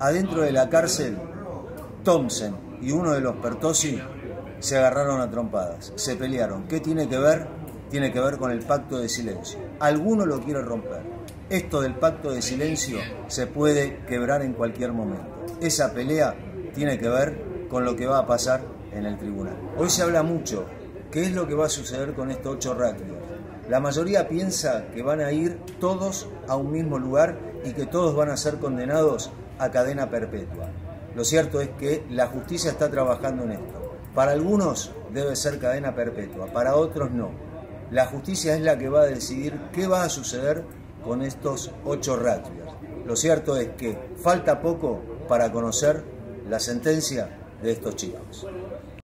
Adentro de la cárcel, Thompson y uno de los Pertosi se agarraron a trompadas, se pelearon. ¿Qué tiene que ver? Tiene que ver con el pacto de silencio. Alguno lo quiere romper. Esto del pacto de silencio se puede quebrar en cualquier momento. Esa pelea tiene que ver con lo que va a pasar en el tribunal. Hoy se habla mucho qué es lo que va a suceder con estos ocho ratios. La mayoría piensa que van a ir todos a un mismo lugar y que todos van a ser condenados a cadena perpetua. Lo cierto es que la justicia está trabajando en esto. Para algunos debe ser cadena perpetua, para otros no. La justicia es la que va a decidir qué va a suceder con estos ocho ratios. Lo cierto es que falta poco para conocer la sentencia de estos chicos.